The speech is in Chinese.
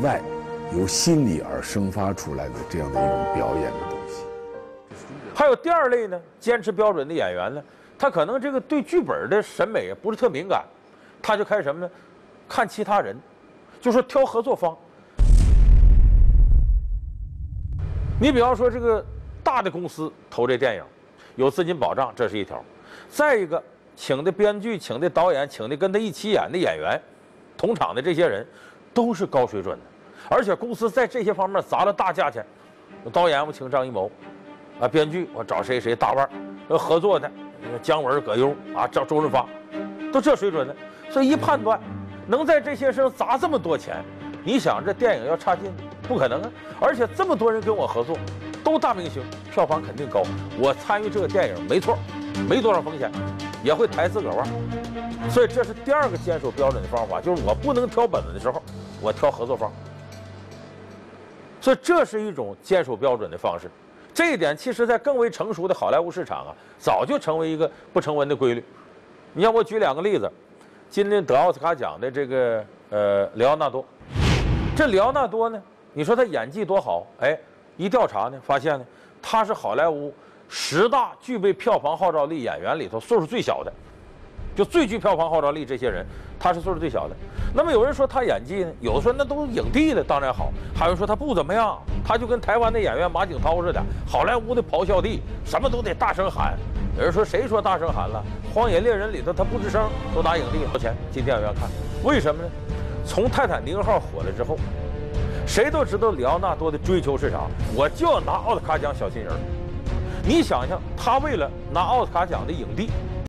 外由心理而生发出来的这样的一种表演的东西。还有第二类呢，坚持标准的演员呢，他可能这个对剧本的审美不是特敏感，他就开始什么呢？看其他人，就说挑合作方。你比方说这个大的公司投这电影，有资金保障，这是一条。再一个，请的编剧、请的导演、请的跟他一起演的演员，同场的这些人，都是高水准的。而且公司在这些方面砸了大价钱。导演我请张艺谋，啊，编剧我找谁谁大腕儿，合作的姜文、葛优啊，找周润发，都这水准的。所以一判断，能在这些上砸这么多钱，你想这电影要差劲？不可能啊！而且这么多人跟我合作，都大明星，票房肯定高。我参与这个电影没错，没多少风险，也会抬自个儿腕。所以这是第二个坚守标准的方法，就是我不能挑本子的时候，我挑合作方。所以这是一种坚守标准的方式。这一点其实，在更为成熟的好莱坞市场啊，早就成为一个不成文的规律。你让我举两个例子，今年得奥斯卡奖的这个呃里奥纳多，这里奥纳多呢？你说他演技多好？哎，一调查呢，发现呢，他是好莱坞十大具备票房号召力演员里头岁数最小的，就最具票房号召力这些人，他是岁数最小的。那么有人说他演技呢，有的说那都是影帝的，当然好；还有人说他不怎么样，他就跟台湾的演员马景涛似的，好莱坞的咆哮帝，什么都得大声喊。有人说谁说大声喊了？《荒野猎人》里头他不吱声都拿影帝，多钱进电影院看？为什么呢？从泰坦尼克号火了之后。谁都知道里奥纳多的追求是啥？我就要拿奥斯卡奖小金人。你想想，他为了拿奥斯卡奖的影帝，